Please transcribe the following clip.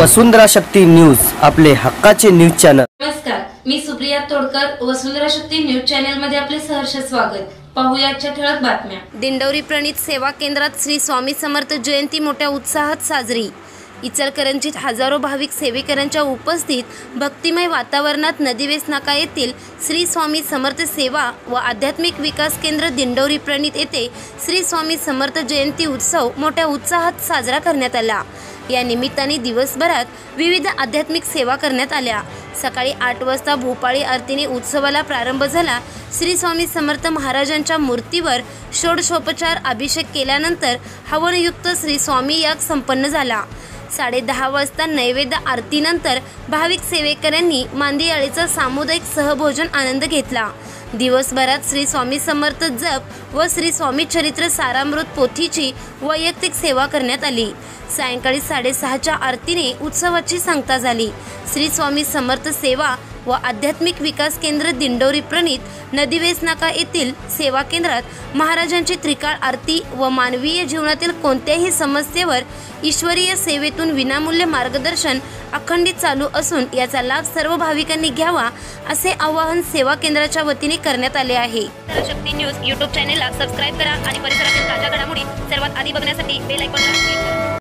वसुंधरा Shakti news आपले हक्काचे news channel. नमस्कार मी सुप्रिया तोडकर वसुंधरा शक्ती न्यूज चॅनलमध्ये आपले सहर्ष स्वागत. पाहूया आजच्या ठळक बातम्या. दिंडोरी प्रणित सेवा केंद्रात श्री स्वामी समर्थ जयंती मोठ्या उत्साहात साजरी. इचलकरंजीत हजारो भाविक सेवेकरांच्या उपस्थित भक्तिमय वातावरणात नदीवेस नाका येथील श्री स्वामी समर्थ सेवा व आध्यात्मिक विकास केंद्र दिंडोरी प्रणित येथे श्री स्वामी समर्थ जयंती उत्सव मोठ्या उत्साहात साजरा करण्यात आला. या निमित्ताने दिवसभरात विविध आध्यात्मिक सेवा करण्यात आल्या. सकाळी आठ वाजता भोपाळी आरतीने उत्सवाला प्रारंभ झाला. श्री स्वामी समर्थ महाराजांच्या मूर्तीवर षोडशोपचार अभिषेक केल्यानंतर हवनयुक्त श्री स्वामी याग संपन्न झाला. साडे दहा वाजता नैवेद्य आरतीनंतर भाविक सेवेकऱ्यांनी मांदियाळीचा सामुदायिक सहभोजन आनंद घेतला. दिवसभरात श्री स्वामी समर्थ जप व श्री स्वामी चरित्र सारामृत पोथीची वैयक्तिक सेवा करण्यात आली. सायंकाळी साडेसहाच्या आरतीने उत्सवाची सांगता झाली. श्री स्वामी समर्थ सेवा व आध्यात्मिक विकास केंद्र दिंडोरी प्रणित नदीवेस नाका येथील सेवा केंद्रात महाराजांची त्रिकाळ आरती व मानवीय जीवनातील कोणत्याही समस्येवर ईश्वरीय सेवेतून विनामूल्य मार्गदर्शन अखंडित चालू असून याचा लाभ सर्व भाविकांनी घ्यावा असे आवाहन सेवा केंद्राच्या वतीने करण्यात आले आहे. शक्ती न्यूज यूट्यूब चॅनेलला सबस्क्राईब करा आणि परिसरातील ताज्या घडामोडी सर्वात आधी बघण्यासाठी बेल आयकॉनला क्लिक करा.